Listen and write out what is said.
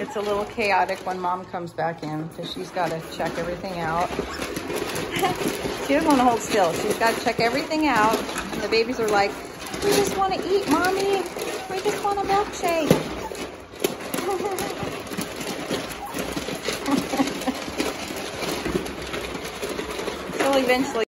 It's a little chaotic when mom comes back in because she's got to check everything out. she doesn't want to hold still. She's got to check everything out. And the babies are like, we just want to eat, mommy. We just want a milkshake. so eventually